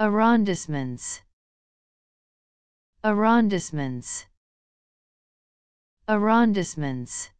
arrondissements. Arrondissements. Arrondissements.